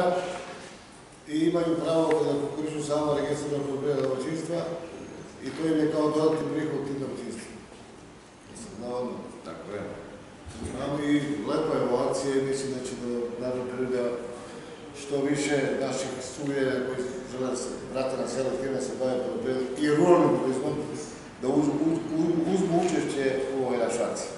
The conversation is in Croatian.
dana i imaju pravo da konkurišu samo registriranog poljoprivredna domaćinstva i to im je kao dodatni prihod tim domaćinstvima. Mislim, na ono. Tako je. Znam i lepa je ovo akcija i mislim da će da naravno prirode što više naših suvjera koji žele se vrata na selo, htjene se bave poljoprivredom i ruralnim proizvodom, da uzmu učešće u ovoj našaciji.